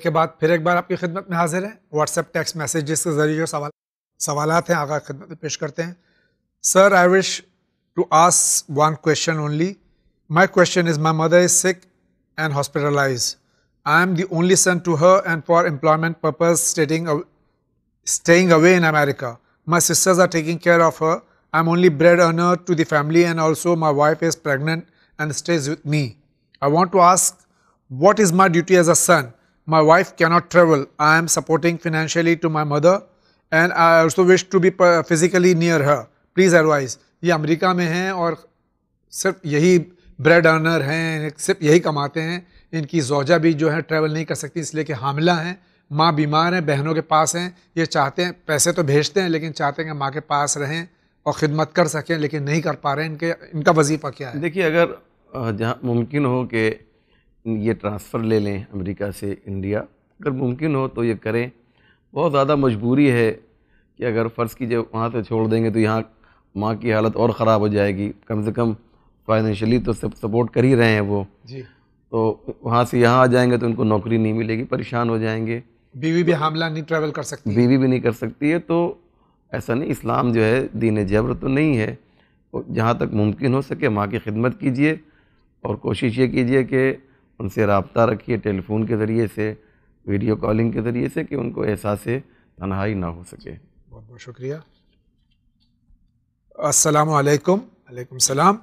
Break کے بعد پھر ایک بار آپ کی خدمت میں حاضر ہیں۔ واٹس ایپ ٹیکسٹ میسیجز کے ذریعے جو سوال، سوالات ہیں، آگاہ خدمت میں پیش کرتے ہیں۔ Sir I wish to ask one question only my question is my mother is sick and hospitalise I am the only son to her and for employment purpose stating staying away in America my sisters are taking care of her I am only bread earner to the family and also my wife is pregnant and stays with me I want to ask what is my duty as a son my wife کی not travel I am supporting financially to my mother and I also wish to be physically near her please advise یہ امریکہ میں ہیں اور صرف یہی bread earner ہیں، صرف یہی کماتے ہیں۔ ان کی زوجہ بھی جو ہے ٹریول نہیں کر سکتی، اس لیے کہ حاملہ ہیں۔ ماں بیمار ہیں، بہنوں کے پاس ہیں۔ یہ چاہتے ہیں، پیسے تو بھیجتے ہیں، لیکن چاہتے ہیں کہ ماں کے پاس رہیں اور خدمت کر سکیں، لیکن نہیں کر پا رہے۔ ہیں ان کے، ان کا وظیفہ کیا ہے؟ دیکھیے، اگر جہاں ممکن ہو کہ یہ ٹرانسفر لے لیں امریکہ سے انڈیا۔ اگر ممکن ہو تو یہ کریں۔ بہت زیادہ مجبوری ہے کہ اگر فرض کیجیے وہاں سے چھوڑ دیں گے تو یہاں ماں کی حالت اور خراب ہو جائے گی۔ کم سے کم فائنینشلی تو سب سپورٹ کر ہی رہے ہیں وہ۔ جی۔ تو وہاں سے یہاں آ جائیں گے تو ان کو نوکری نہیں ملے گی پریشان ہو جائیں گے۔ بیوی بھی حاملہ نہیں ٹریول کر سکتی۔ بیوی بھی نہیں کر سکتی ہے تو ایسا نہیں اسلام جو ہے دین جبر تو نہیں ہے۔ جہاں تک ممکن ہو سکے ماں کی خدمت کیجیے اور کوشش یہ کیجیے کہ ان سے رابطہ رکھیے ٹیلی فون کے ذریعے سے، ویڈیو کالنگ کے ذریعے سے کہ ان کو احساس تنہائی نہ ہو سکے۔ بہت بہت شکریہ۔ السلام علیکم۔ علیکم السلام۔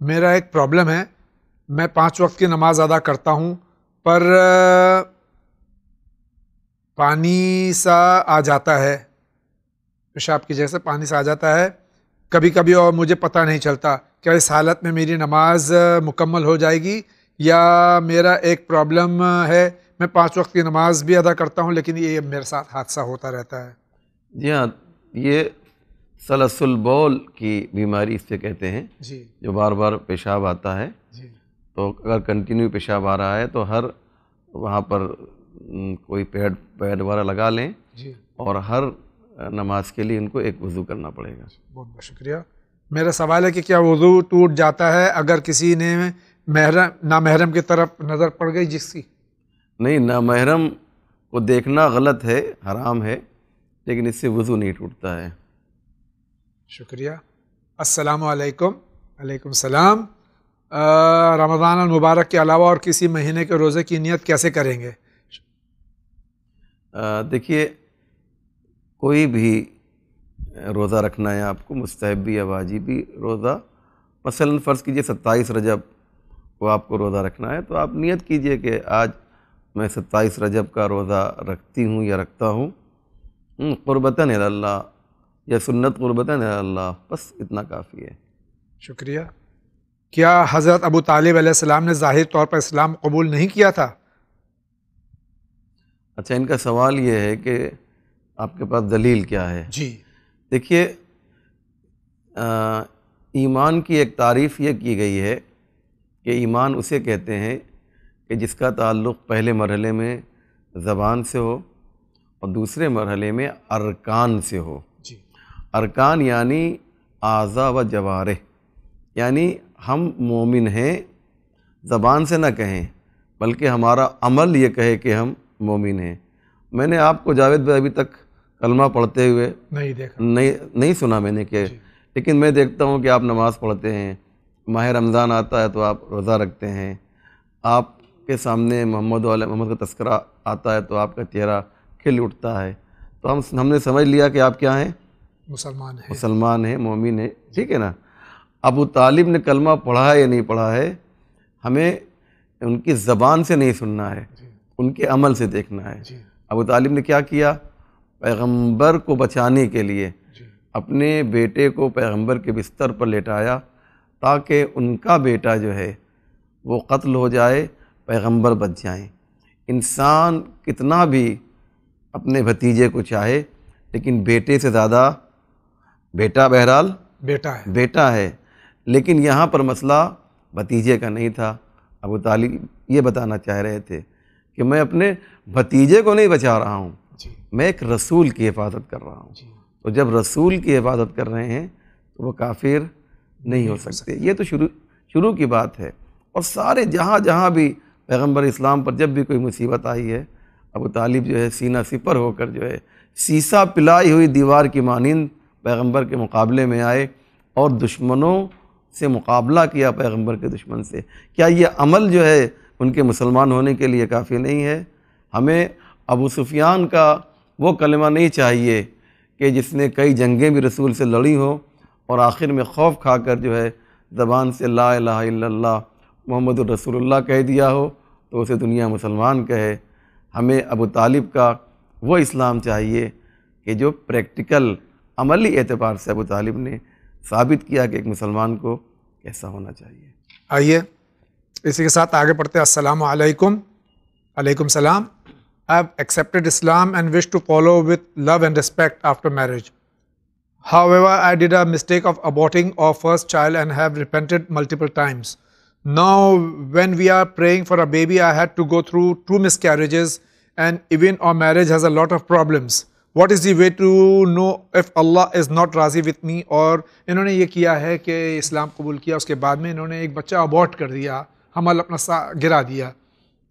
میرا ایک پرابلم ہے۔ میں پانچ وقت کی نماز ادا کرتا ہوں، پر، پانی سا آ جاتا ہے۔ پیشاب کی جیسے پانی سا آ جاتا ہے۔ کبھی کبھی اور مجھے پتہ نہیں چلتا کیا اس حالت میں میری نماز، مکمل ہو جائے گی یا میرا ایک پرابلم ہے میں پانچ وقت کی نماز بھی ادا کرتا ہوں لیکن یہ میرے ساتھ حادثہ ہوتا رہتا ہے۔ جی ہاں یہ سلسل بول کی بیماری اس سے کہتے ہیں۔ جی۔ جو بار بار پیشاب آتا ہے۔ جی۔ تو اگر کنٹینیو پیشاب آ رہا ہے تو ہر وہاں پر کوئی پیڈ پیڈ وغیرہ لگا لیں۔ جی۔ اور ہر نماز کے لیے ان کو ایک وضو کرنا پڑے گا۔ بہت بہت شکریہ۔ میرا سوال ہے کہ کیا وضو ٹوٹ جاتا ہے؟ اگر کسی نے محرم نامحرم کی طرف نظر پڑ گئی جس کی؟ نہیں نامحرم کو دیکھنا غلط ہے حرام ہے لیکن اس سے وضو نہیں ٹوٹتا ہے۔ شکریہ۔ السلام علیکم۔ علیکم السلام۔ رمضان المبارک کے علاوہ اور کسی مہینے کے روزے کی نیت کیسے کریں گے؟ دیکھیے کوئی بھی روزہ رکھنا ہے آپ کو مستحبی یا واجبی روزہ مثلاً فرض کیجیے ستائیس رجب کو آپ کو روزہ رکھنا ہے تو آپ نیت کیجیے کہ آج میں ستائیس رجب کا روزہ رکھتی ہوں یا رکھتا ہوں۔ قربتاً اللہ یا سنت قربتاً اللہ بس اتنا کافی ہے۔ شکریہ۔ کیا حضرت ابو طالب علیہ السلام نے ظاہر طور پر اسلام قبول نہیں کیا تھا؟ اچھا ان کا سوال یہ ہے کہ آپ کے پاس دلیل کیا ہے؟ جی۔ دیکھیے ایمان کی ایک تعریف یہ کی گئی ہے کہ ایمان اسے کہتے ہیں کہ جس کا تعلق پہلے مرحلے میں زبان سے ہو اور دوسرے مرحلے میں ارکان سے ہو۔ جی۔ ارکان یعنی اعضا و جوارح یعنی ہم مومن ہیں زبان سے نہ کہیں بلکہ ہمارا عمل یہ کہے کہ ہم مومن ہیں۔ میں نے آپ کو جاوید بھائی ابھی تک کلمہ پڑھتے ہوئے نہیں دیکھا۔ نہیں نہیں سنا میں نے کہ جی۔ لیکن میں دیکھتا ہوں کہ آپ نماز پڑھتے ہیں ماہ رمضان آتا ہے تو آپ روزہ رکھتے ہیں۔ آپ کے سامنے محمد علیہ محمد کا تذکرہ آتا ہے تو آپ کا چہرہ کھل اٹھتا ہے۔ تو ہم ہم نے سمجھ لیا کہ آپ کیا ہیں؟ مسلمان ہے مسلمان ہیں مومن ہیں۔ ٹھیک ہے نا؟ ابو طالب نے کلمہ پڑھا ہے یا نہیں پڑھا ہے؟ ہمیں ان کی زبان سے نہیں سننا ہے۔ جی۔ ان کے عمل سے دیکھنا ہے۔ جی۔ ابو طالب نے کیا کیا؟ پیغمبر کو بچانے کے لیے جی۔ اپنے بیٹے کو پیغمبر کے بستر پر لیٹایا۔ تاکہ ان کا بیٹا جو ہے وہ قتل ہو جائے پیغمبر بچ جائیں۔ انسان کتنا بھی اپنے بھتیجے کو چاہے لیکن بیٹے سے زیادہ بیٹا بہرحال بیٹا ہے۔ بیٹا ہے۔ لیکن یہاں پر مسئلہ بھتیجے کا نہیں تھا۔ ابو طالب یہ بتانا چاہ رہے تھے کہ میں اپنے بھتیجے کو نہیں بچا رہا ہوں جی۔ میں ایک رسول کی حفاظت کر رہا ہوں۔ جی۔ تو جب رسول کی حفاظت کر رہے ہیں تو وہ کافر نہیں ہو سکتے۔ یہ تو شروع شروع کی بات ہے۔ اور سارے جہاں جہاں بھی پیغمبر اسلام پر جب بھی کوئی مصیبت آئی ہے ابو طالب جو ہے سینہ سپر ہو کر جو ہے سیسا پلائی ہوئی دیوار کی مانند پیغمبر کے مقابلے میں آئے اور دشمنوں سے مقابلہ کیا پیغمبر کے دشمن سے۔ کیا یہ عمل جو ہے ان کے مسلمان ہونے کے لیے کافی نہیں ہے؟ ہمیں ابو سفیان کا وہ کلمہ نہیں چاہیے کہ جس نے کئی جنگیں بھی رسول سے لڑی ہوں۔ اور آخر میں خوف کھا کر جو ہے زبان سے لا الہ الا اللہ محمد الرسول اللہ کہہ دیا ہو، تو اسے دنیا مسلمان کہے۔ ہمیں ابو طالب کا وہ اسلام چاہیے کہ جو پریکٹیکل عملی اعتبار سے ابو طالب نے ثابت کیا کہ ایک مسلمان کو کیسا ہونا چاہیے۔ آئیے، اسی کے ساتھ آگے پڑھتے ہیں۔ السلام علیکم۔ علیکم السلام۔ I have accepted Islam and wish to follow with love and respect after marriage however I did a mistake of aborting of first child and have repented multiple times now when we are praying for a baby I had to go through two miscarriages and even our marriage has a lot of problems what is the way to know if Allah is not راضی with me اور انہوں نے یہ کیا ہے کہ اسلام قبول کیا، اس کے بعد میں انہوں نے ایک بچہ اباٹ کر دیا حمل اپنا سا گرا دیا۔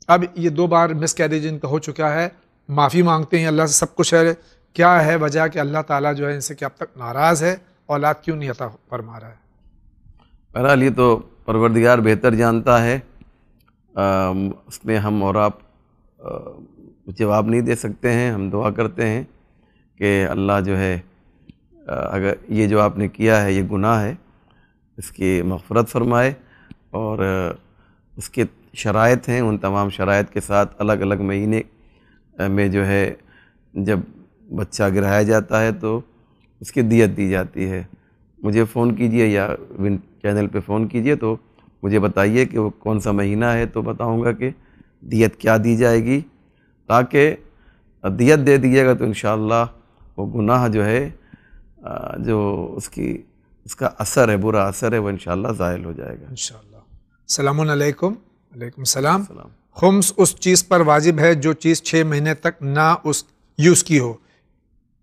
اب یہ دو بار مس کیریج ان کا ہو چکا ہے۔ معافی مانگتے ہیں، اللہ سے سب کچھ ہے۔ کیا ہے وجہ کہ اللہ تعالیٰ جو ہے ان سے کہ اب تک ناراض ہے اولاد کیوں نہیں عطا فرما رہا ہے؟ بہرحال یہ تو پروردگار بہتر جانتا ہے۔ اس میں ہم اور آپ جواب نہیں دے سکتے ہیں۔ ہم دعا کرتے ہیں کہ اللہ جو ہے اگر یہ جو آپ نے کیا ہے، یہ گناہ ہے، اس کی مغفرت فرمائے اور اس کے شرائط ہیں۔ ان تمام شرائط کے ساتھ الگ الگ مہینے میں جو ہے، جب بچہ گرایا جاتا ہے تو اس کی دیت دی جاتی ہے۔ مجھے فون کیجیے یا ون چینل پہ فون کیجیے تو مجھے بتائیے کہ وہ کون سا مہینہ ہے تو بتاؤں گا کہ دیت کیا دی جائے گی۔ تاکہ دیت دے دیجیے گا تو انشاءاللہ وہ گناہ جو ہے جو اس کی اس کا اثر ہے برا اثر ہے وہ انشاءاللہ زائل ہو جائے گا۔ انشاءاللہ۔ السلام علیکم۔ علیکم السلام۔ خمس اس چیز پر واجب ہے جو چیز چھ مہینے تک نہ اس یوز کی ہو۔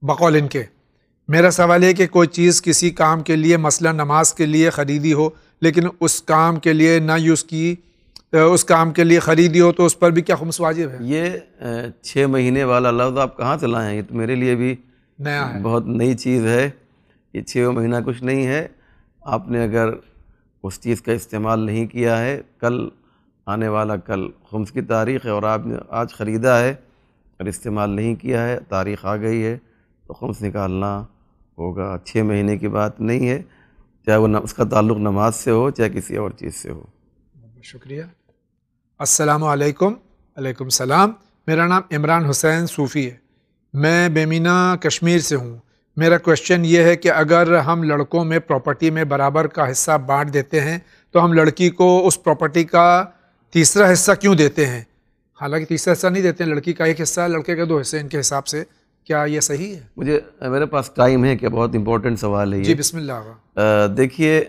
بقول ان کے۔ میرا سوال ہے کہ کوئی چیز کسی کام کے لیے مثلا نماز کے لیے خریدی ہو لیکن اس کام کے لیے نہ یوز کی اس کام کے لیے خریدی ہو تو اس پر بھی کیا خمس واجب ہے؟ یہ چھ مہینے والا لفظ آپ کہاں سے لائے ہیں؟ یہ تو میرے لیے بھی نیا بہت نئی چیز ہے یہ چھ مہینہ کچھ نہیں ہے۔ آپ نے اگر اس چیز کا استعمال نہیں کیا ہے کل آنے والا کل خمس کی تاریخ ہے اور آپ نے آج خریدا ہے اور استعمال نہیں کیا ہے تاریخ آ گئی ہے۔ تو خمس نکالنا ہوگا۔ چھ مہینے کی بات نہیں ہے، چاہے وہ اس کا تعلق نماز سے ہو، چاہے کسی اور چیز سے ہو۔ شکریہ۔ السلام علیکم۔ علیکم السلام۔ میرا نام عمران حسین صوفی ہے۔ میں بیمینہ کشمیر سے ہوں۔ میرا کوشچن یہ ہے کہ اگر ہم لڑکوں میں پراپرٹی میں برابر کا حصہ بانٹ دیتے ہیں، تو ہم لڑکی کو اس پراپرٹی کا تیسرا حصہ کیوں دیتے ہیں؟ حالانکہ تیسرا حصہ نہیں دیتے ہیں لڑکی کا ایک حصہ، لڑکے کے دو حصے، ان کے حساب سے۔ کیا یہ صحیح ہے؟ مجھے میرے پاس ٹائم ہے کہ بہت امپورٹنٹ سوال ہے جی بسم اللہ۔ دیکھیے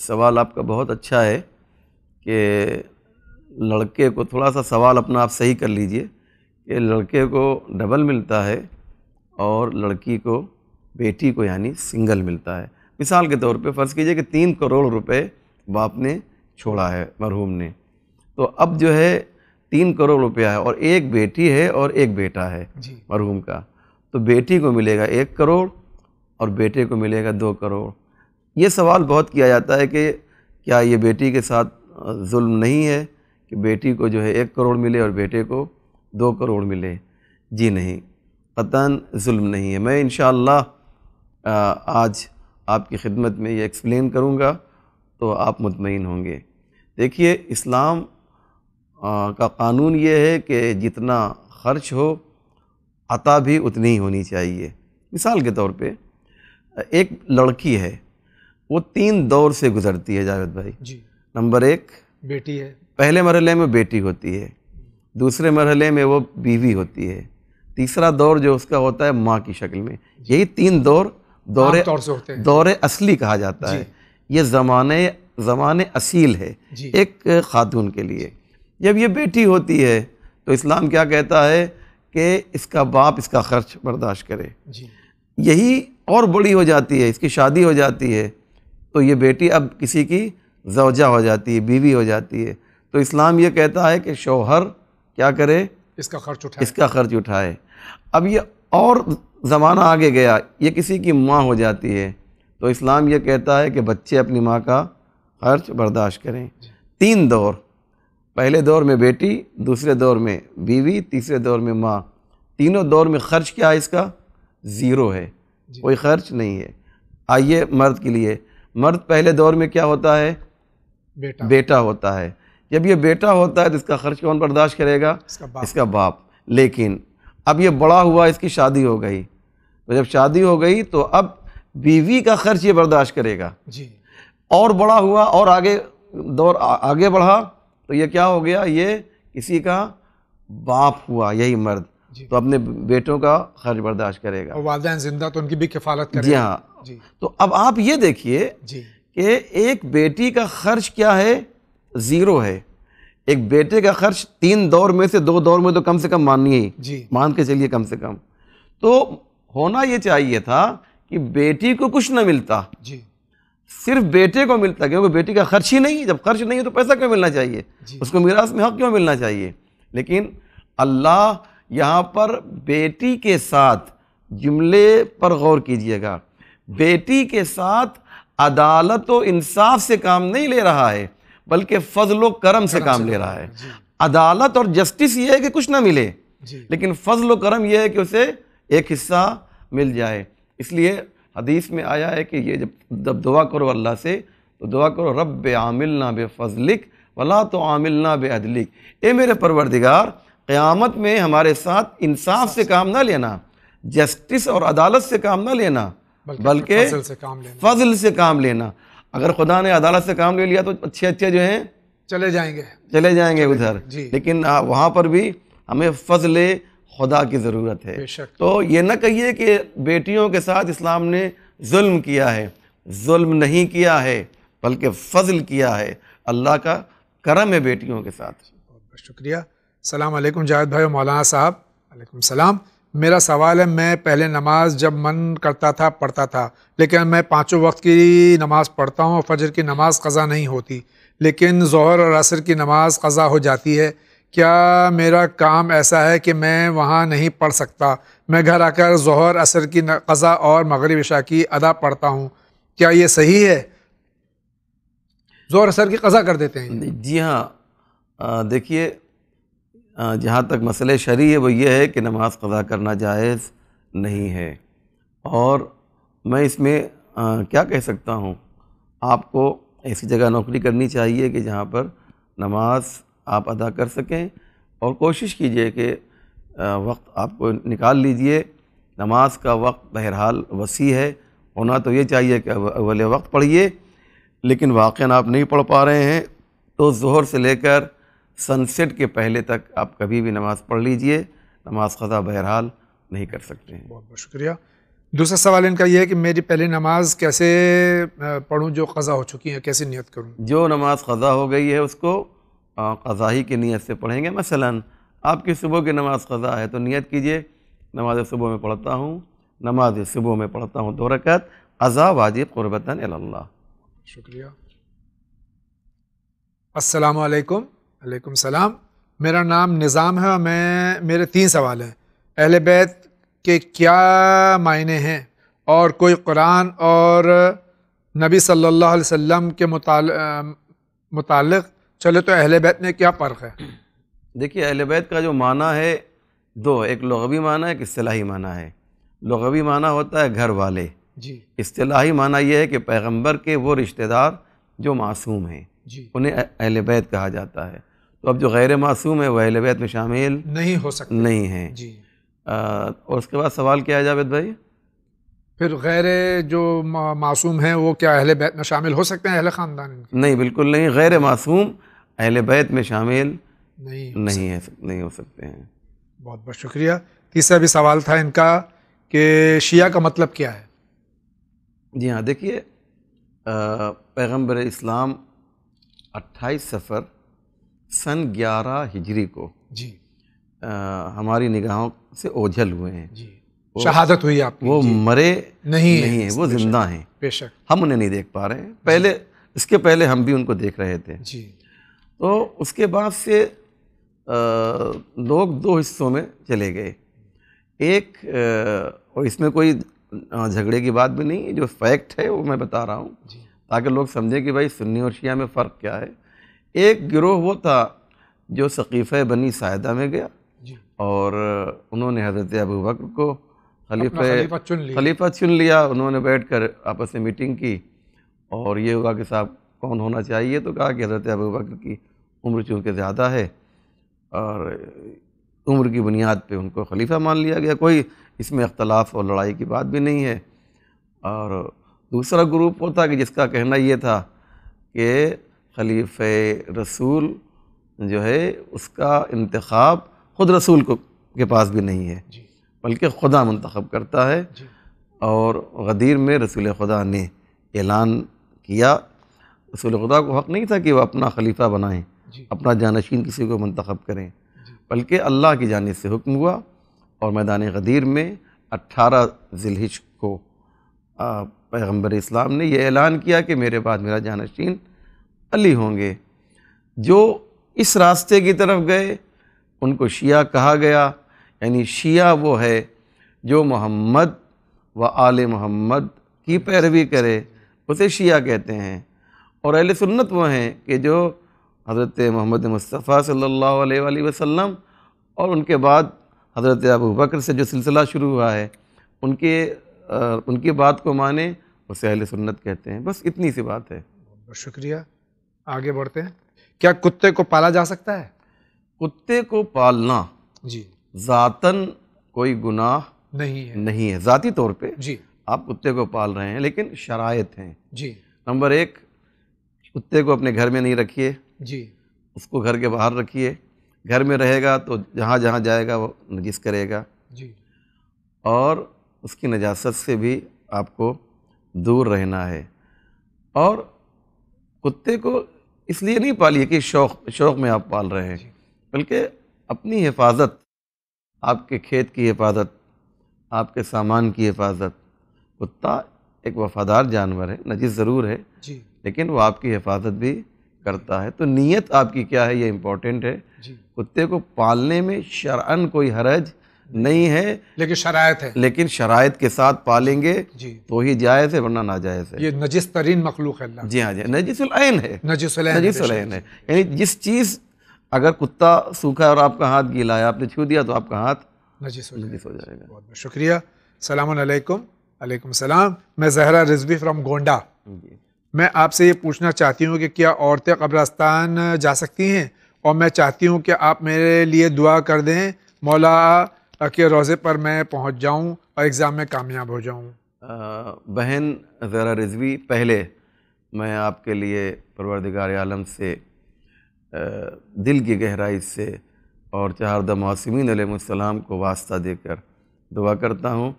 سوال آپ کا بہت اچھا ہے کہ لڑکے کو تھوڑا سا سوال اپنا آپ صحیح کر لیجیے کہ لڑکے کو ڈبل ملتا ہے اور لڑکی کو بیٹی کو یعنی سنگل ملتا ہے۔ مثال کے طور پہ فرض کیجیے کہ تین کروڑ روپے باپ نے چھوڑا ہے مرحوم نے۔ تو اب جو ہے تین کروڑ روپیہ ہے اور ایک بیٹی ہے اور ایک بیٹا ہے جی۔ مرحوم کا۔ تو بیٹی کو ملے گا ایک کروڑ اور بیٹے کو ملے گا دو کروڑ۔ یہ سوال بہت کیا جاتا ہے کہ کیا یہ بیٹی کے ساتھ ظلم نہیں ہے کہ بیٹی کو جو ہے ایک کروڑ ملے اور بیٹے کو دو کروڑ ملے؟ جی نہیں قطن ظلم نہیں ہے۔ میں انشاءاللہ آج آپ کی خدمت میں یہ ایکسپلین کروں گا تو آپ مطمئن ہوں گے۔ دیکھیے اسلام کا قانون یہ ہے کہ جتنا خرچ ہو عطا بھی اتنی ہی ہونی چاہیے۔ مثال کے طور پہ ایک لڑکی ہے وہ تین دور سے گزرتی ہے جاوید بھائی۔ جی۔ نمبر ایک بیٹی ہے۔ پہلے مرحلے میں بیٹی ہوتی ہے دوسرے مرحلے میں وہ بیوی ہوتی ہے۔ تیسرا دور جو اس کا ہوتا ہے ماں کی شکل میں۔ یہی تین دور دور دور اصلی کہا جاتا ہے۔ یہ زمانے زمانے اصیل ہے۔ جی۔ ایک خاتون کے لیے۔ جب یہ بیٹی ہوتی ہے تو اسلام کیا کہتا ہے کہ اس کا باپ اس کا خرچ برداشت کرے۔ جی۔ یہی اور بڑی ہو جاتی ہے اس کی شادی ہو جاتی ہے تو یہ بیٹی اب کسی کی زوجہ ہو جاتی ہے بیوی ہو جاتی ہے۔ تو اسلام یہ کہتا ہے کہ شوہر کیا کرے؟ اس کا خرچ اٹھا اس کا خرچ اٹھائے۔ اب یہ اور زمانہ آگے گیا یہ کسی کی ماں ہو جاتی ہے۔ تو اسلام یہ کہتا ہے کہ بچے اپنی ماں کا خرچ برداشت کریں۔ تین دور۔ پہلے دور میں بیٹی دوسرے دور میں بیوی تیسرے دور میں ماں۔ تینوں دور میں خرچ کیا ہے اس کا؟ زیرو ہے۔ کوئی خرچ نہیں ہے۔ آئیے مرد کے لیے۔ مرد پہلے دور میں کیا ہوتا ہے؟ بیٹا۔ بیٹا ہوتا ہے۔ جب یہ بیٹا ہوتا ہے تو اس کا خرچ کون برداشت کرے گا؟ اس کا باپ۔ اس کا باپ۔ لیکن اب یہ بڑا ہوا اس کی شادی ہو گئی۔ تو جب شادی ہو گئی تو اب بیوی کا خرچ یہ برداشت کرے گا۔ جی۔ اور بڑا ہوا اور آگے دور آگے بڑھا۔ تو یہ کیا ہو گیا؟ یہ کسی کا باپ ہوا یہی مرد۔ جی۔ تو اپنے بیٹوں کا خرچ برداشت کرے گا۔ اور والدین زندہ تو ان کی بھی کفالت کرے جی ہاں۔ جی۔ تو اب آپ یہ دیکھیے جی۔ کہ ایک بیٹی کا خرچ کیا ہے؟ زیرو ہے۔ ایک بیٹے کا خرچ تین دور میں سے دو دور میں تو کم سے کم ماننی جی۔ مان کے چلیے کم سے کم۔ تو ہونا یہ چاہیے تھا کہ بیٹی کو کچھ نہ ملتا۔ جی۔ صرف بیٹے کو ملتا کیونکہ بیٹی کا خرچ ہی نہیں ہے جب خرچ نہیں ہے تو پیسہ کیوں ملنا چاہیے؟ جی۔ اس کو میراث میں حق کیوں ملنا چاہیے؟ لیکن اللہ یہاں پر بیٹی کے ساتھ جملے پر غور کیجیے گا۔ بیٹی کے ساتھ عدالت و انصاف سے کام نہیں لے رہا ہے بلکہ فضل و کرم سے کام لے رہا ہے۔ جی۔ عدالت اور جسٹس یہ ہے کہ کچھ نہ ملے جی۔ لیکن فضل و کرم یہ ہے کہ اسے ایک حصہ مل جائے۔ اس لیے حدیث میں آیا ہے کہ یہ جب جب دعا کرو اللہ سے تو دعا کرو رب عاملنا بے فضلک ولا تو عاملنا بے عدلک اے میرے پروردگار قیامت میں ہمارے ساتھ انصاف سے کام نہ لینا جسٹس اور عدالت سے کام نہ لینا بلکہ فضل سے کام لینا۔ فضل سے کام لینا۔ اگر خدا نے عدالت سے کام لے لیا تو اچھے اچھے جو ہیں چلے جائیں گے۔ چلے جائیں گے ادھر۔ جی۔ لیکن وہاں پر بھی ہمیں فضل خدا کی ضرورت ہے۔ تو یہ نہ کہیے کہ بیٹیوں کے ساتھ اسلام نے ظلم کیا ہے۔ ظلم نہیں کیا ہے بلکہ فضل کیا ہے۔ اللہ کا کرم ہے بیٹیوں کے ساتھ۔ بہت بہت شکریہ۔ السلام علیکم جاوید بھائی مولانا صاحب۔ علیکم السلام۔ میرا سوال ہے میں پہلے نماز جب من کرتا تھا پڑھتا تھا لیکن میں پانچوں وقت کی نماز پڑھتا ہوں اور فجر کی نماز قضا نہیں ہوتی لیکن ظہر اور عصر کی نماز قضا ہو جاتی ہے۔ کیا میرا کام ایسا ہے کہ میں وہاں نہیں پڑھ سکتا؟ میں گھر آ کر ظہر، عصر کی قضا اور مغرب عشاء کی ادا پڑھتا ہوں۔ کیا یہ صحیح ہے؟ ظہر، عصر کی قضا کر دیتے ہیں۔ جی ہاں۔ دیکھیے جہاں تک مسئلہ شرعی ہے، وہ یہ ہے کہ نماز قضا کرنا جائز نہیں ہے۔ اور میں اس میں کیا کہہ سکتا ہوں؟ آپ کو ایسی جگہ نوکری کرنی چاہیے کہ جہاں پر نماز آپ ادا کر سکیں اور کوشش کیجیے کہ وقت آپ کو نکال لیجیے۔ نماز کا وقت بہرحال وسیع ہے ہونا تو یہ چاہیے کہ اول- وقت پڑھیے لیکن واقعاً آپ نہیں پڑھ پا رہے ہیں۔ تو ظہر سے لے کر سن سیٹ کے پہلے تک آپ کبھی بھی نماز پڑھ لیجیے۔ نماز قضا بہرحال نہیں کر سکتے ہیں۔ بہت بہت شکریہ۔ دوسرا سوال ان کا یہ ہے کہ میری پہلی نماز کیسے پڑھوں جو قضا ہو چکی ہے کیسے نیت کروں؟ جو نماز قضا ہو گئی ہے اس کو قضا ہی کی نیت سے پڑھیں گے۔ مثلاً آپ کی صبح کی نماز قضا ہے تو نیت کیجیے، نماز صبح میں پڑھتا ہوں، نماز صبح میں پڑھتا ہوں دو رکعت قضا واجب قربتاً اللہ شکریہ۔ السلام علیکم۔ علیکم السلام۔ میرا نام نظام ہے اور میں، میرے تین سوال ہیں۔ اہل بیت کے کیا معنی ہیں؟ اور کوئی قرآن اور نبی صلی اللہ علیہ وسلم کے متعلق متعلق چلے تو اہل بیت میں کیا فرق ہے؟ دیکھیے اہل بیت کا جو معنی ہے دو ایک لغوی معنی ہے ایک اصطلاحی معنی ہے۔ لغوی معنی ہوتا ہے گھر والے۔ جی۔ اصطلاحی معنی یہ ہے کہ پیغمبر کے وہ رشتہ دار جو معصوم ہیں۔ جی۔ انہیں اہل بیت کہا جاتا ہے۔ تو اب جو غیر معصوم ہے وہ اہل بیت میں شامل نہیں ہو سکتا نہیں ہیں۔ جی۔ آ، اور اس کے بعد سوال کیا ہے جاوید بھائی؟ پھر غیر جو معصوم ہیں وہ کیا اہل بیت میں شامل ہو سکتے ہیں اہل خاندان نہیں بالکل نہیں۔ غیر معصوم اہل بیت میں شامل نہیں نہیں ہو سکتے ہیں۔ بہت بہت شکریہ۔ تیسرا بھی سوال تھا ان کا کہ شیعہ کا مطلب کیا ہے؟ جی ہاں دیکھیے پیغمبر اسلام اٹھائیس سفر سن گیارہ ہجری کو جی۔ ہماری نگاہوں سے اوجھل ہوئے ہیں۔ جی۔ شہادت ہوئی آپ کی۔ وہ مرے نہیں نہیں ہیں وہ زندہ ہیں۔ بے شک۔ ہم انہیں نہیں دیکھ پا رہے ہیں۔ پہلے اس کے پہلے ہم بھی ان کو دیکھ رہے تھے۔ جی۔ تو اس کے بعد سے لوگ دو حصوں میں چلے گئے۔ ایک اور اس میں کوئی جھگڑے کی بات بھی نہیں جو فیکٹ ہے وہ میں بتا رہا ہوں۔ جی۔ تاکہ لوگ سمجھیں کہ بھائی سنی اور شیعہ میں فرق کیا ہے۔ ایک گروہ وہ تھا جو ثقیفہ بنی ساعدہ میں گیا۔ جی۔ اور انہوں نے حضرت ابو بکر کو خلیفہ چن لیا۔ خلیفہ چن لیا۔ انہوں نے بیٹھ کر آپس میں میٹنگ کی۔ اور یہ ہوا کہ صاحب کون ہونا چاہیے؟ تو کہا کہ حضرت ابو بکر کی عمر چونکہ زیادہ ہے اور عمر کی بنیاد پہ ان کو خلیفہ مان لیا گیا۔ کوئی اس میں اختلاف اور لڑائی کی بات بھی نہیں ہے۔ اور دوسرا گروپ وہ تھا کہ جس کا کہنا یہ تھا کہ خلیفہ رسول جو ہے اس کا انتخاب خود رسول کو کے پاس بھی نہیں ہے۔ جی۔ بلکہ خدا منتخب کرتا ہے۔ جی۔ اور غدیر میں رسول خدا نے اعلان کیا۔ رسول خدا کو حق نہیں تھا کہ وہ اپنا خلیفہ بنائیں۔ اپنا جانشین کسی کو منتخب کریں۔ جی۔ بلکہ اللہ کی جانب سے حکم ہوا اور میدان غدیر میں اٹھارہ ذلحج کو پیغمبر اسلام نے یہ اعلان کیا کہ میرے بعد میرا جانشین علی ہوں گے۔ جو اس راستے کی طرف گئے ان کو شیعہ کہا گیا۔ یعنی شیعہ وہ ہے جو محمد و آل محمد کی پیروی کرے اسے شیعہ کہتے ہیں۔ اور اہل سنت وہ ہیں کہ جو حضرت محمد مصطفیٰ صلی اللہ علیہ وآلہ وسلم اور ان کے بعد حضرت ابو بکر سے جو سلسلہ شروع ہوا ہے ان کے ان کی بات کو مانیں اسے اہل سنت کہتے ہیں۔ بس اتنی سی بات ہے۔ بہت شکریہ۔ آگے بڑھتے ہیں۔ کیا کتے کو پالا جا سکتا ہے؟ کتے کو پالنا جی۔ ذاتاً کوئی گناہ نہیں ہے۔ نہیں ہے۔ ذاتی طور پہ جی۔ آپ کتے کو پال رہے ہیں لیکن شرائط ہیں۔ جی۔ نمبر ایک کتے کو اپنے گھر میں نہیں رکھیے۔ جی۔ اس کو گھر کے باہر رکھیے۔ گھر میں رہے گا تو جہاں جہاں جائے گا وہ نجس کرے گا۔ جی۔ اور اس کی نجاست سے بھی آپ کو دور رہنا ہے۔ اور کتے کو اس لیے نہیں پالیے کہ شوق شوق میں آپ پال رہے ہیں۔ جی۔ بلکہ اپنی حفاظت آپ کے کھیت کی حفاظت آپ کے سامان کی حفاظت۔ کتا ایک وفادار جانور ہے نجس ضرور ہے۔ جی۔ لیکن وہ آپ کی حفاظت بھی کرتا ہے۔ تو نیت آپ کی کیا ہے؟ یہ امپورٹنٹ ہے۔ جی۔ کتے کو پالنے میں شرعن کوئی حرج نہیں ہے۔ لیکن شرائط ہے لیکن شرائط کے ساتھ پالیں گے جی۔ تو ہی جائز ہے ورنہ ناجائز ہے۔ یہ نجس ترین مخلوق ہے اللہ۔ جی ہاں جی۔ نجس العین ہے۔ نجس العین نجس۔ العین ہے۔ یعنی جس چیز اگر کتا سوکھا ہے اور آپ کا ہاتھ گیلا ہے آپ نے چھو دیا تو آپ کا ہاتھ نجس ہو جائے نجس ہو جائے گا۔ بہت بہت شکریہ۔ السلام علیکم۔ علیکم السلام۔ میں زہرا رضوی فرام گونڈا۔ جی۔ میں آپ سے یہ پوچھنا چاہتی ہوں کہ کیا عورتیں قبرستان جا سکتی ہیں؟ اور میں چاہتی ہوں کہ آپ میرے لیے دعا کر دیں۔ مولا کے روزے پر میں پہنچ جاؤں اور ایگزام میں کامیاب ہو جاؤں۔ بہن، زہرا رضوی، پہلے میں آپ کے لیے پروردگار عالم سے دل کی گہرائی سے اور چہاردہ معصمین علیہ السلام کو واسطہ دے کر دعا کرتا ہوں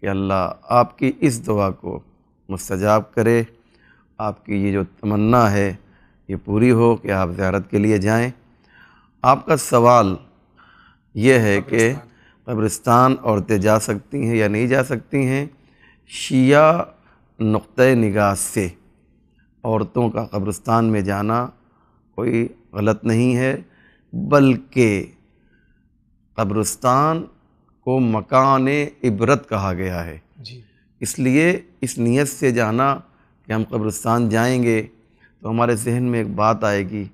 کہ اللہ آپ کی اس دعا کو مستجاب کرے۔ آپ کی یہ جو تمنا ہے یہ پوری ہو کہ آپ زیارت کے لیے جائیں۔ آپ کا سوال یہ ہے کہ قبرستان عورتیں جا سکتی ہیں یا نہیں جا سکتی ہیں؟ شیعہ نقطۂ نگاہ سے عورتوں کا قبرستان میں جانا کوئی غلط نہیں ہے بلکہ قبرستان کو مکان عبرت کہا گیا ہے۔ جی۔ اس لیے اس نیت سے جانا کہ ہم قبرستان جائیں گے تو ہمارے ذہن میں ایک بات آئے گی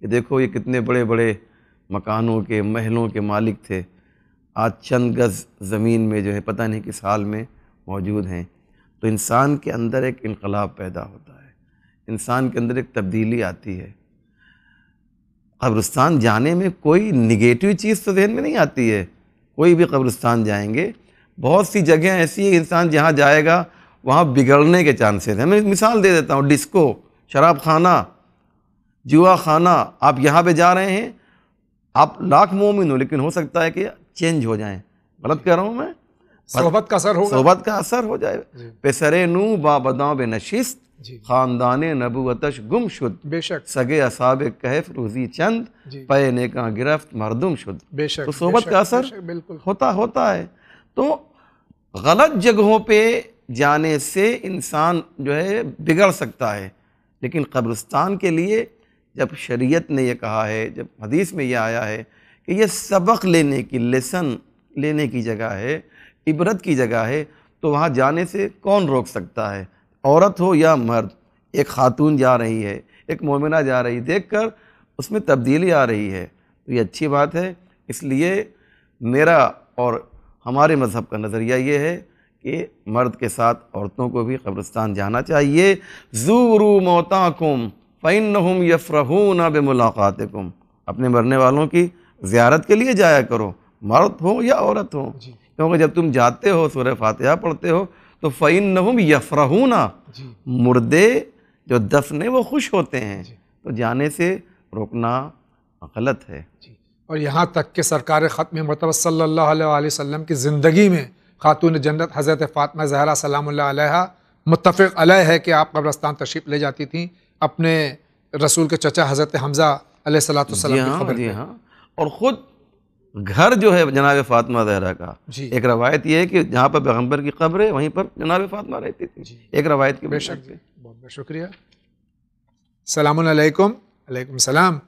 کہ دیکھو یہ کتنے بڑے بڑے مکانوں کے محلوں کے مالک تھے۔ آج چند گز زمین میں جو ہے پتہ نہیں کس حال میں موجود ہیں۔ تو انسان کے اندر ایک انقلاب پیدا ہوتا ہے۔ انسان کے اندر ایک تبدیلی آتی ہے۔ قبرستان جانے میں کوئی نگیٹو چیز تو ذہن میں نہیں آتی ہے۔ کوئی بھی قبرستان جائیں گے، بہت سی جگہیں ایسی ہیں انسان جہاں جائے گا وہاں بگڑنے کے چانسز ہیں۔ میں ایک مثال دے دیتا ہوں ڈسکو شراب خانہ جوا خانہ آپ یہاں پہ جا رہے ہیں آپ لاکھ مومن ہو لیکن ہو سکتا ہے کہ چینج ہو جائیں۔ غلط کہہ رہا ہوں میں؟ صحبت کا اثر ہوگا۔ صحبت کا اثر ہو جائے۔ جی۔ پسرے نو با بداں بے نشست جی۔ خاندان نبوتش گم شد۔ بے شک۔ سگے اصاب کہف روزی چند جی۔ پے نیکاں گرفت مردم شد۔ بے شک تو بے صحبت شک، کا اثر بالکل۔ ہوتا ہوتا ہے۔ تو غلط جگہوں پہ جانے سے انسان جو ہے بگڑ سکتا ہے۔ لیکن قبرستان کے لیے جب شریعت نے یہ کہا ہے، جب حدیث میں یہ آیا ہے کہ یہ سبق لینے کی لیسن لینے کی جگہ ہے، عبرت کی جگہ ہے، تو وہاں جانے سے کون روک سکتا ہے؟ عورت ہو یا مرد، ایک خاتون جا رہی ہے، ایک مومنہ جا رہی، دیکھ کر اس میں تبدیلی آ رہی ہے۔ تو یہ اچھی بات ہے۔ اس لیے میرا اور ہمارے مذہب کا نظریہ یہ ہے کہ مرد کے ساتھ عورتوں کو بھی قبرستان جانا چاہیے۔ زورو موتاکم فَإِنَّهُمْ يَفْرَحُونَ بِمُلَاقَاتِكُمْ اپنے مرنے والوں کی زیارت کے لیے جایا کرو مرد ہو یا عورت ہو جی۔ کیونکہ جب تم جاتے ہو سورہ فاتحہ پڑھتے ہو تو فَإِنَّهُمْ يَفْرَحُونَ جی۔ مردے جو دفن ہیں وہ خوش ہوتے ہیں۔ جی۔ تو جانے سے روکنا غلط ہے۔ جی۔ اور یہاں تک کہ سرکار ختم مرتبہ صلی اللہ علیہ وآلہ وسلم کی زندگی میں خاتون جنت حضرت فاطمہ زہرا سلام اللہ علیہ متفق علیہ ہے کہ آپ قبرستان تشریف لے جاتی تھیں اپنے رسول کے چچا حضرت حمزہ علیہ السلاۃ جی والسلام کی ہاں خبر جی ہاں۔ اور خود گھر جو ہے جناب فاطمہ زہرا کا جی۔ ایک روایت یہ ہے کہ جہاں پر پیغمبر کی قبر ہے وہیں پر جناب فاطمہ رہتی تھی۔ جی۔ ایک روایت کی بے شک۔ پہ۔ بہت بہت شکریہ۔ السلام علیکم۔ علیکم السلام۔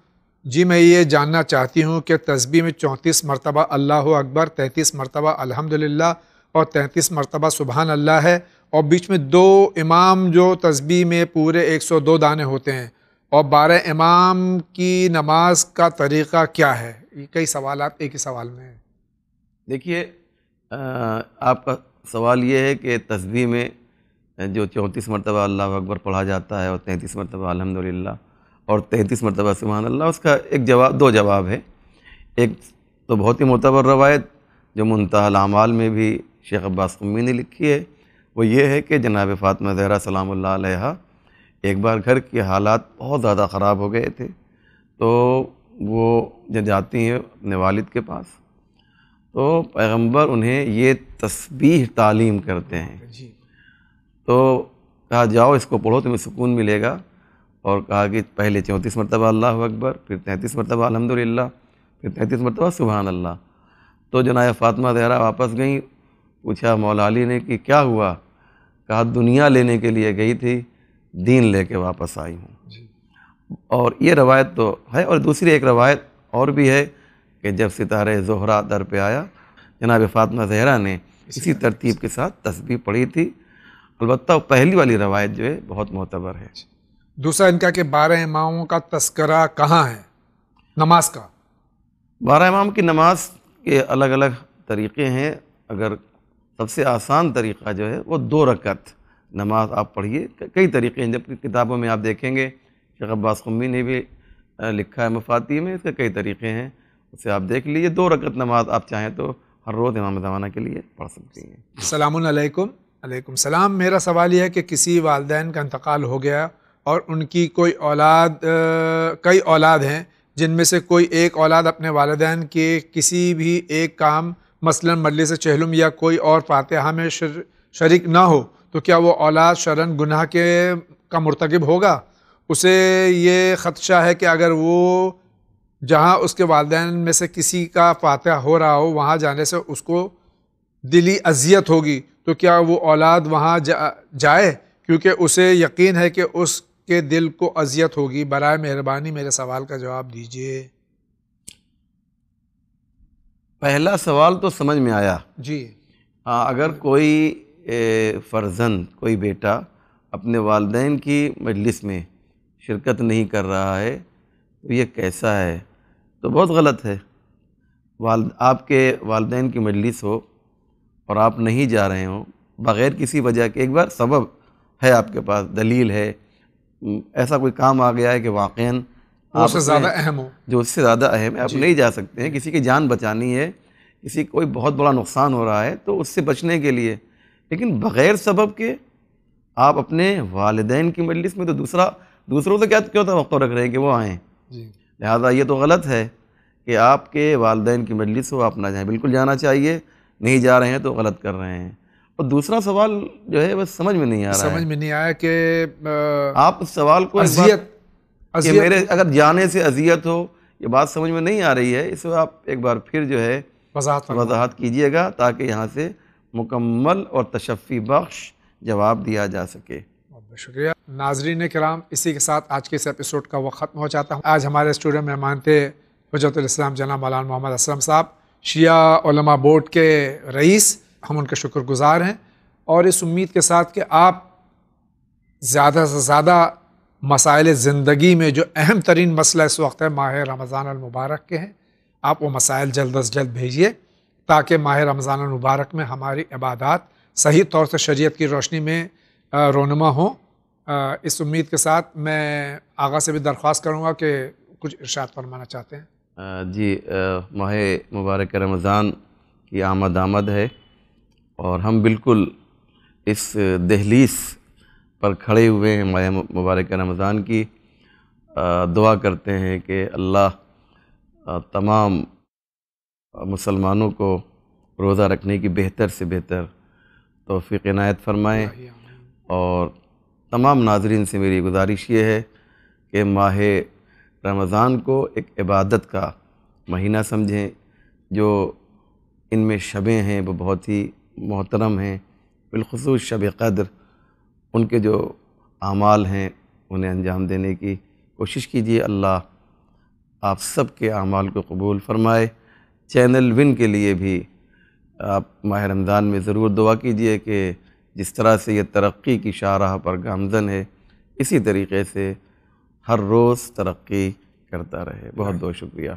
جی میں یہ جاننا چاہتی ہوں کہ تسبیح میں چونتیس مرتبہ اللہ اکبر تینتیس مرتبہ الحمدللہ اور تینتیس مرتبہ سبحان اللہ ہے اور بیچ میں دو امام جو تسبیح میں پورے ایک سو دو دانے ہوتے ہیں اور بارہ امام کی نماز کا طریقہ کیا ہے؟ یہ کئی سوالات ایک ہی سوال میں ہیں۔ دیکھیے آپ کا سوال یہ ہے کہ تسبیح میں جو چونتیس مرتبہ اللہ اکبر پڑھا جاتا ہے اور تینتیس مرتبہ الحمدللہ اور تینتیس مرتبہ سبحان اللہ، اس کا ایک جواب، دو جواب ہے۔ ایک تو بہت ہی معتبر روایت جو منتہى الاعمال میں بھی شیخ عباس قمی نے لکھی ہے۔ وہ یہ ہے کہ جناب فاطمہ زہرا سلام اللہ علیہ ایک بار گھر کے حالات بہت زیادہ خراب ہو گئے تھے۔ تو وہ جاتی ہیں اپنے والد کے پاس۔ تو پیغمبر انہیں یہ تسبیح تعلیم کرتے ہیں۔ جی۔ تو کہا جاؤ اس کو پڑھو تمہیں سکون ملے گا۔ اور کہا کہ پہلے چونتیس مرتبہ اللہ اکبر پھر تینتیس مرتبہ الحمدللہ پھر تینتیس مرتبہ سبحان اللہ۔ تو جناب فاطمہ زہرا واپس گئیں۔ پوچھا مولا علی نے کہ کیا ہوا؟ کہا دنیا لینے کے لیے گئی تھی دین لے کے واپس آئی ہوں۔ جی۔ اور یہ روایت تو ہے اور دوسری ایک روایت اور بھی ہے کہ جب ستارہ زہرا در پہ آیا جناب فاطمہ زہرا نے اسی ترتیب کے ساتھ تسبیح پڑھی تھی۔ البتہ پہلی والی روایت جو ہے بہت معتبر ہے۔ دوسرا ان کا کہ بارہ اماموں کا تذکرہ کہاں ہے؟ نماز کا۔ بارہ امام کی نماز کے الگ الگ طریقے ہیں۔ اگر سب سے آسان طریقہ جو ہے وہ دو رکعت، نماز آپ پڑھیے کئی طریقے ہیں جب کتابوں میں آپ دیکھیں گے، شیخ عباس قمی نے بھی لکھا ہے مفاتی میں، اس کے کئی طریقے ہیں، اسے آپ دیکھ لیجیے دو رکعت نماز آپ چاہیں تو ہر روز امام زمانہ کے لیے پڑھ سکتی ہیں۔ السلام علیکم۔ علیکم السلام۔ میرا سوال یہ ہے کہ کسی والدین کا انتقال ہو گیا اور ان کی کوئی اولاد کئی اولاد ہیں، جن میں سے کوئی ایک اولاد اپنے والدین کے کسی بھی ایک کام مثلا مجلس چہلم یا کوئی اور فاتحہ میں شر، شریک نہ ہو، تو کیا وہ اولاد شرن گناہ کے کا مرتکب ہوگا؟ اسے یہ خدشہ ہے کہ اگر وہ جہاں اس کے والدین میں سے کسی کا فاتحہ ہو رہا ہو، وہاں جانے سے اس کو دلی اذیت ہوگی، تو کیا وہ اولاد وہاں جا، جائے؟ کیونکہ اسے یقین ہے کہ اس کے دل کو اذیت ہوگی۔ برائے مہربانی میرے سوال کا جواب دیجیے پہلا سوال تو سمجھ میں آیا۔ جی۔ ہاں اگر کوئی فرزند کوئی بیٹا اپنے والدین کی مجلس میں شرکت نہیں کر رہا ہے تو یہ کیسا ہے؟ تو بہت غلط ہے۔ والد آپ کے والدین کی مجلس ہو اور آپ نہیں جا رہے ہوں بغیر کسی وجہ کے ایک بار سبب ہے آپ کے پاس دلیل ہے۔ ایسا کوئی کام آ گیا ہے کہ واقعاً آپ سے زیادہ اہم ہو جو اس سے زیادہ اہم ہے آپ نہیں جا سکتے ہیں۔ کسی کی جان بچانی ہے کسی کوئی بہت بڑا نقصان ہو رہا ہے تو اس سے بچنے کے لیے۔ لیکن بغیر سبب کے آپ اپنے والدین کی مجلس میں تو دوسرا دوسروں سے کیا کیوں توقع رکھ رہے ہیں کہ وہ آئیں؟ جی۔ لہٰذا یہ تو غلط ہے کہ آپ کے والدین کی مجلس ہو آپ نہ جائیں۔ بالکل جانا چاہیے نہیں جا رہے ہیں تو غلط کر رہے ہیں۔ اور دوسرا سوال جو ہے بس سمجھ میں نہیں آ رہا سمجھ میں نہیں آیا کہ آپ اس سوال کو کہ میرے اگر جانے سے اذیت ہو یہ بات سمجھ میں نہیں آ رہی ہے اس میں آپ ایک بار پھر جو ہے وضاحت۔ وضاحت کیجیے گا تاکہ یہاں سے مکمل اور تشفی بخش جواب دیا جا سکے۔ بہت شکریہ۔ ناظرین کرام اسی کے ساتھ آج کے اس ایپیسوڈ کا وقت ختم ہو جاتا ہوں۔ آج ہمارے اسٹوڈیو مہمان تھے حجرت الاسلام جناب مولانا محمد اسلم صاحب شیعہ علماء بورڈ کے رئیس۔ ہم ان کے شکر گزار ہیں۔ اور اس امید کے ساتھ کہ آپ زیادہ سے زیادہ مسائل زندگی میں جو اہم ترین مسئلہ اس وقت ہے، ماہ رمضان المبارک کے ہیں۔ آپ وہ مسائل جلد از جلد بھیجیے تاکہ ماہ رمضان المبارک میں ہماری عبادات صحیح طور سے شریعت کی روشنی میں رونما ہوں۔ اس امید کے ساتھ میں آغا سے بھی درخواست کروں گا کہ کچھ ارشاد فرمانا چاہتے ہیں۔ جی ماہ مبارک رمضان کی آمد آمد ہے اور ہم بالکل اس دہلیس پر کھڑے ہوئے ہیں ماہ مبارک رمضان کی دعا کرتے ہیں کہ اللہ تمام مسلمانوں کو روزہ رکھنے کی بہتر سے بہتر توفیق عنایت فرمائیں اور تمام ناظرین سے میری گزارش یہ ہے کہ ماہ رمضان کو ایک عبادت کا مہینہ سمجھیں۔ جو ان میں شبیں ہیں وہ بہت ہی محترم ہیں۔ بالخصوص شب قدر ان کے جو اعمال ہیں انہیں انجام دینے کی کوشش کیجیے۔ اللہ آپ سب کے اعمال کو قبول فرمائے۔ چینل ون کے لیے بھی آپ ماہ رمضان میں ضرور دعا کیجیے کہ جس طرح سے یہ ترقی کی شاہراہ پر گامزن ہے اسی طریقے سے ہر روز ترقی کرتا رہے۔ بہت بہت شکریہ۔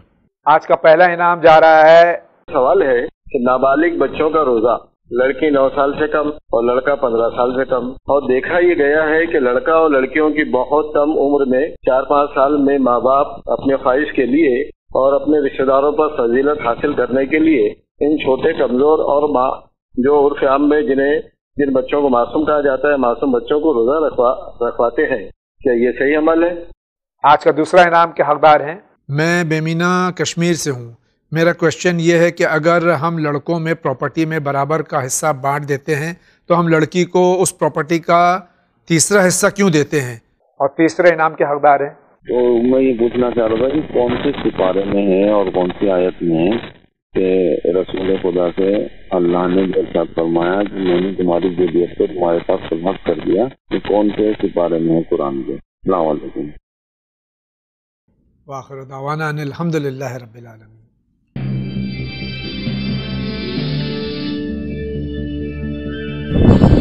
آج کا پہلا انعام جا رہا ہے۔ سوال ہے کہ نابالغ بچوں کا روزہ لڑکی نو سال سے کم اور لڑکا پندرہ سال سے کم۔ اور دیکھا یہ گیا ہے کہ لڑکا اور لڑکیوں کی بہت کم عمر میں چار پانچ سال میں ماں باپ اپنے خواہش کے لیے اور اپنے رشتہ داروں پر فضیلت حاصل کرنے کے لیے ان چھوٹے کمزور اور ماں جو عرف عام میں جنہیں جن بچوں کو معصوم کہا جاتا ہے معصوم بچوں کو روزہ رکھوا رکھواتے ہیں۔ کیا یہ صحیح عمل ہے؟ آج کا دوسرا انعام کے حقدار ہیں۔ میں بیمینا کشمیر سے ہوں۔ میرا کوشچن یہ ہے کہ اگر ہم لڑکوں میں پراپرٹی میں برابر کا حصہ بانٹ دیتے ہیں تو ہم لڑکی کو اس پراپرٹی کا تیسرا حصہ کیوں دیتے ہیں؟ اور تیسرے انعام کے حقدار ہیں؟ تو میں یہ پوچھنا چاہ رہا تھا کہ کون سے سپارے میں ہے اور کون سی آیت میں ہے کہ رسول خدا سے اللہ نے ساتھ فرمایا کہ میں نے تمہاری ضروریت کو تمہارے پاس سمت کر دیا کہ کون سے سپارے میں ہے قرآن کے؟ السلام علیکم۔ واخر دعوانا ان الحمد للہ رب العالمین۔ Bye.